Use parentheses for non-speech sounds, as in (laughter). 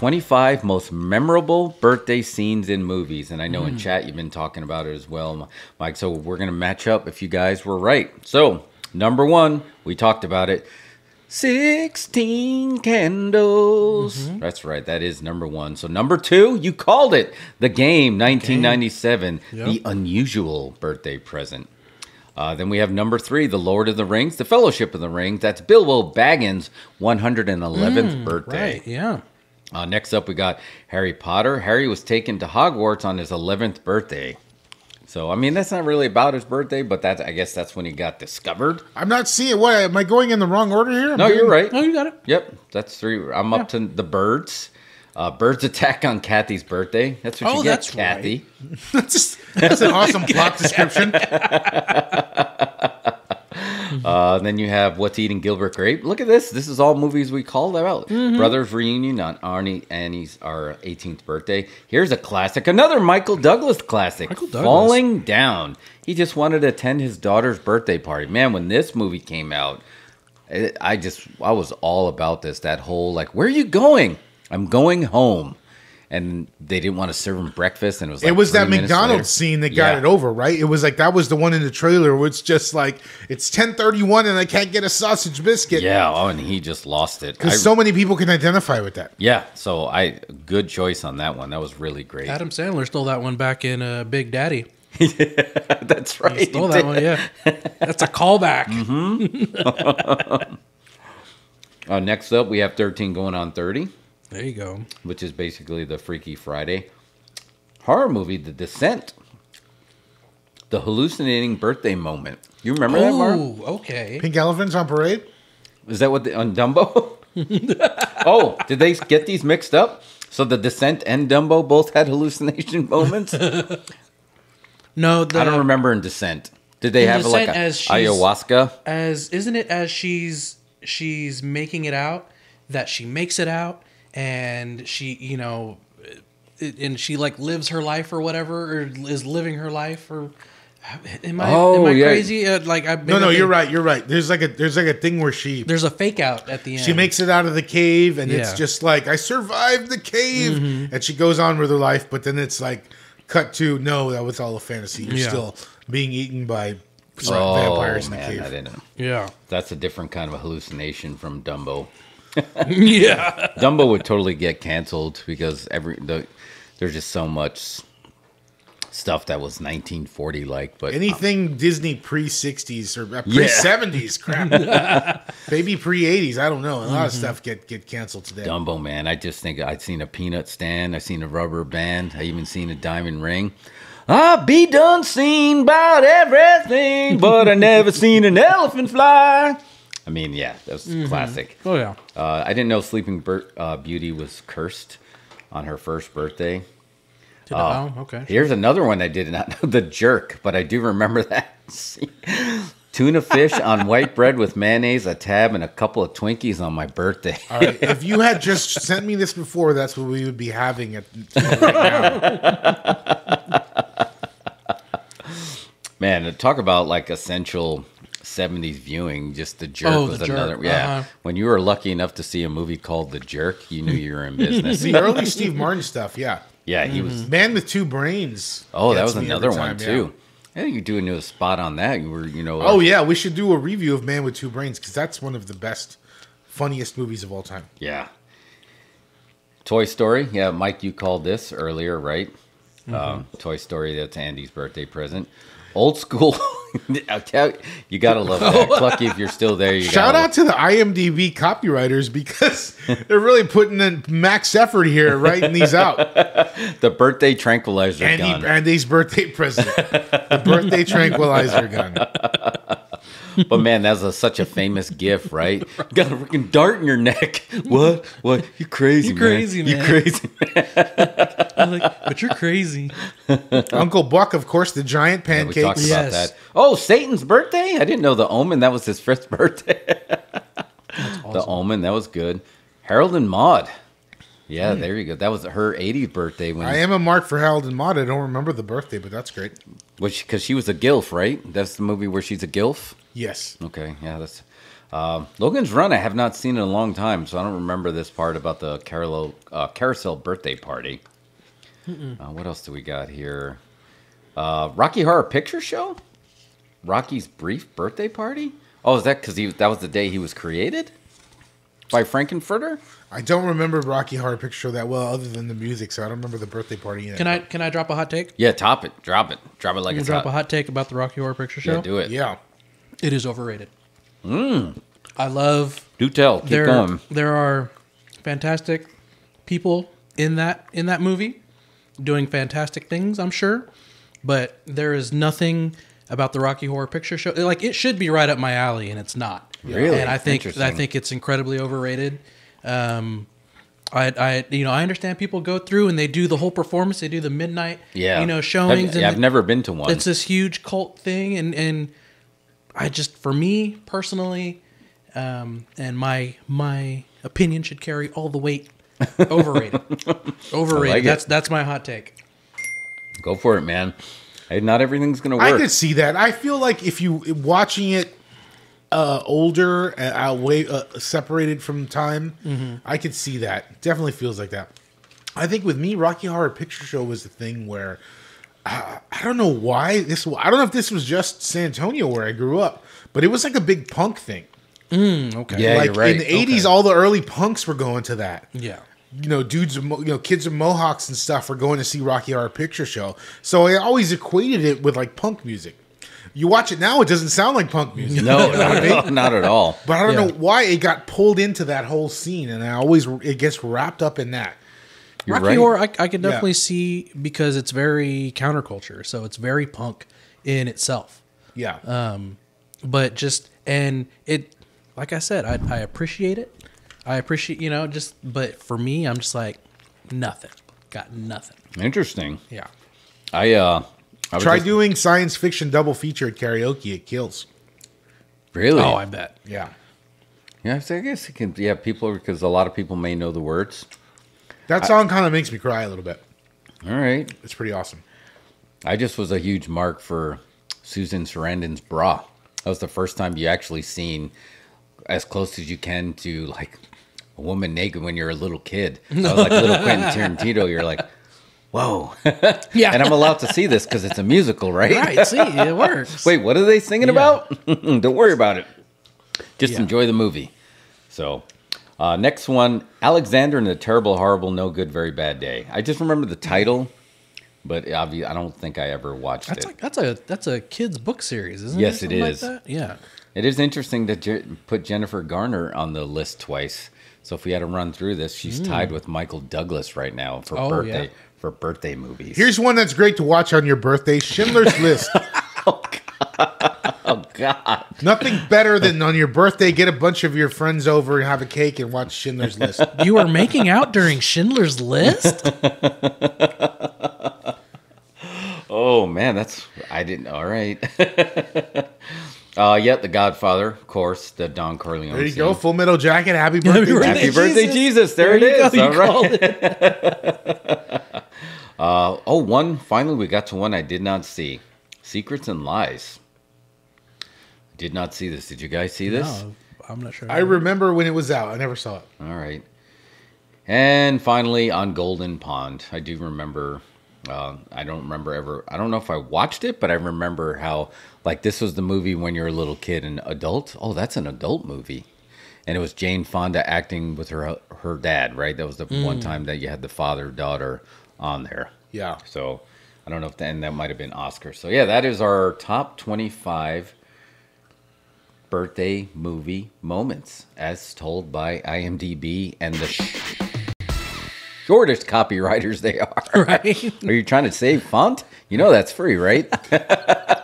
25 most memorable birthday scenes in movies. And I know Mm. in chat you've been talking about it as well, Mike. So we're going to match up if you guys were right. So, number one, we talked about it 16 candles. Mm-hmm. That's right. That is number one. So, number two, you called it The Game 1997, Yep. the unusual birthday present. Uh, then we have number three, The Lord of the Rings, The Fellowship of the Ring. That's Bilbo Baggins' 111th birthday. Right. Yeah. Uh, next up, we got Harry Potter. Harry was taken to Hogwarts on his 11th birthday. So, I mean, that's not really about his birthday, but that's, I guess that's when he got discovered. I'm not seeing what am I going in the wrong order here? I'm No, doing- you're right. No, you got it. Yep, that's three. I'm up to the birds. Uh, birds attack on Kathy's birthday. That's what Oh, you get, that's Kathy. (laughs) That's, just, that's an awesome (laughs) plot description. (laughs) (laughs) Uh, then you have What's Eating Gilbert Grape. Look at this. This is all movies we called out. Mm-hmm. Brothers Reunion on Arnie Annie's our 18th birthday. Here's a classic, another Michael Douglas classic. Michael Douglas. Falling Down. He just wanted to attend his daughter's birthday party. Man, when this movie came out, it, I just I was all about this. That whole like, where are you going? I'm going home. And they didn't want to serve him breakfast, and it was like it was that McDonald's later. scene that got Yeah. it over, right? It was like that was the one in the trailer where it's just like it's 10:31 and I can't get a sausage biscuit. Yeah, oh, and he just lost it. Because so many people can identify with that. Yeah, so I good choice on that one. That was really great. Adam Sandler stole that one back in uh, Big Daddy. yeah, (laughs) That's right. Stole that one. Yeah. That's a callback. (laughs) (laughs) Uh, next up, we have 13 going on 30, There you go. which is basically the Freaky Friday horror movie, The Descent. The hallucinating birthday moment. You remember that, Mark? Oh, okay. Pink elephants on parade. Is that what the, on Dumbo? (laughs) oh, did they get these mixed up? So the Descent and Dumbo both had hallucination (laughs) moments. No, the, don't remember in Descent. Did they In have like a, as ayahuasca? as isn't it as she's she's making it out that she makes it out and she you know and she like lives her life or whatever or is living her life or am I Oh, am I yeah. crazy uh, like I No, no, you're right. You're right. There's like a there's like a thing where she there's a fake out at the end she makes it out of the cave and Yeah. it's just like I survived the cave and she goes on with her life, but then it's like cut to no, that was all a fantasy. You're Yeah. still being eaten by Oh, vampires in the man, cave. I didn't know. yeah That's a different kind of a hallucination from Dumbo. (laughs) yeah Dumbo would totally get canceled because every the, there's just so much stuff that was 1940 like. But Anything Disney pre 60s or uh, pre 70s, (laughs) crap. Maybe pre 80s. I don't know. A lot of stuff get get canceled today. Dumbo, man, I just think I'd seen a peanut stand, I seen a rubber band, I even seen a diamond ring. I be done seen about everything, but I never seen an elephant fly. I mean, yeah, that's classic. oh yeah Uh, I didn't know Sleeping Bir- uh, Beauty was cursed on her first birthday. Did I- oh, okay Here's another one I did not know, (laughs) The Jerk, but I do remember (laughs) that. Tuna fish on white bread with mayonnaise, a tab, and a couple of Twinkies on my birthday. All right. If you had just (laughs) sent me this before, that's what we would be having at right now. Man, talk about like essential 70s viewing. Just The Jerk Oh, was The Jerk, another. Yeah. uh-huh. When you were lucky enough to see a movie called The Jerk, you knew you were in (laughs) business. The early Steve Martin stuff, yeah. yeah, he was. Man with Two Brains. Oh, that was another every one time, too. I think you do a new spot on that. You were, you know. Oh, yeah. We should do a review of Man with Two Brains because that's one of the best, funniest movies of all time. Yeah. Toy Story. Yeah, Mike, you called this earlier, right? Mm-hmm. Um, Toy Story. That's Andy's birthday present. Old school. (laughs) (laughs) I'll tell you, you gotta love that. (laughs) Clucky, if you're still there, you Shout out to the IMDb copywriters because (laughs) they're really putting in max effort here writing these out. the birthday tranquilizer Andy, gun. Andy's birthday present, the birthday tranquilizer gun. But man, that's a, such a famous gif, right? (laughs) You got a freaking dart in your neck. (laughs) What? What? You crazy, You man. crazy, You crazy, (laughs) man. I'm like, but you're crazy Uncle Buck, of course, the giant Yeah, we talked Yes. about that. Oh, Satan's birthday? I didn't know the Omen. That was his fifth birthday. The Omen. That was good. Harold and Maude. Yeah, there you go. That was her 80th birthday when I am a mark for Harold and Maude. I don't remember the birthday, but that's great. which because she was a gilf, right? That's the movie where she's a gilf. Yes. Okay, yeah, that's Uh, Logan's Run, I have not seen in a long time, so I don't remember this part about the carousel, uh, carousel birthday party. Uh, what else do we got here? Uh, Rocky Horror Picture Show? Rocky's brief birthday party? Oh, is that because that was the day he was created by Frank-N-Furter? I don't remember Rocky Horror Picture Show that well, other than the music, so I don't remember the birthday party in it. Can I can I drop a hot take? Yeah, top it, drop it, drop it like Can it's drop hot. a hot take about the Rocky Horror Picture Show? Yeah, do it. Yeah. It is overrated. I love Do tell. Keep there. going. There are fantastic people in that in that movie doing fantastic things. I'm sure, but there is nothing about the Rocky Horror Picture Show. Like it should be right up my alley, and it's not. Really? and I think I think it's incredibly overrated. Um, I, I, you know, I understand people go through and they do the whole performance. They do the midnight, Yeah. you know, showings. I've, and I've never been to one. it's this huge cult thing and and i just for me personally um and my my opinion should carry all the weight (laughs) overrated overrated like it. that's that's my hot take Go for it, man. Hey, not everything's gonna work. I work. could see that. I feel like if you watching it uh, older, uh, way uh, separated from time, Mm-hmm. I could see that. Definitely feels like that. I think with me, Rocky Horror Picture Show was the thing where I don't know why this. I don't know if this was just San Antonio where I grew up, but it was like a big punk thing. Mm, okay Yeah, like you're right. in the '80s, all the early punks were going to that yeah you know, dudes, you know, kids with mohawks and stuff were going to see Rocky Horror Picture Show. So I always equated it with like punk music. You watch it now, it doesn't sound like punk music. no, (laughs) not, (laughs) not at all. But I don't Yeah. know why it got pulled into that whole scene, and I always it gets wrapped up in that. You're rocky right. horror I, I could definitely Yeah. see because it's very counterculture so it's very punk in itself Yeah, Uh, but just and it like i said i, I appreciate it i appreciate you know just but for me i'm just like nothing got nothing Interesting. yeah I uh, I try just- doing science fiction double feature at karaoke. It kills. really. oh i bet Yeah, yeah, so I guess it can. Yeah, people because a lot of people may know the words. That song kind of makes me cry a little bit. All right. It's pretty awesome. I just was a huge mark for Susan Sarandon's bra. That was the first time you actually seen as close as you can to like a woman naked when you're a little kid. (laughs) I was like little Quentin Tarantino. You're like, whoa. (laughs) yeah and I'm allowed to see this because it's a musical, right? right see it (laughs) works Wait, what are they singing about? Don't worry about it. Just Yeah. enjoy the movie. So, uh, next one Alexander and the Terrible, Horrible, No Good, Very Bad Day. I just remember the title, but obvi- I don't think I ever watched That's it. like that's a that's a kids book series, isn't Yes, it? it Something like is. that? Yeah. It is interesting to Je- put Jennifer Garner on the list twice. So if we had to run through this, she's tied with Michael Douglas right now for Hmm. Oh, birthday yeah. for birthday movies. Here's one that's great to watch on your birthday: Schindler's List. (laughs) oh God, Nothing better than on your birthday, get a bunch of your friends over and have a cake and watch Schindler's List. (laughs) You were making out during Schindler's List? (laughs) oh man, that's I didn't. All right. (laughs) uh, yeah, The Godfather, of course, the Don Corleone. There you scene. go, Full Metal Jacket. Happy birthday! Happy to Happy you. birthday, Jesus. Jesus! There, There it you is. go, you All right. called it. Uh, oh, one. Finally, we got to one I did not see. Secrets and Lies. Did not see this. Did you guys see this? No, I'm not sure. I remember when it was out. I never saw it. All right. And finally, on Golden Pond, I do remember. Uh, I don't remember ever. I don't know if I watched it, but I remember how like this was the movie when you're a little kid and adult. Oh, that's an adult movie, and it was Jane Fonda acting with her her dad. Right, that was the one time that you had the father daughter on there. Yeah. So I don't know if then that might have been Oscar. So yeah, that is our top 25 birthday movie moments as told by IMDb and the sh- shortest copywriters they are. right. (laughs) Are you trying to save font? You know that's free, right? (laughs)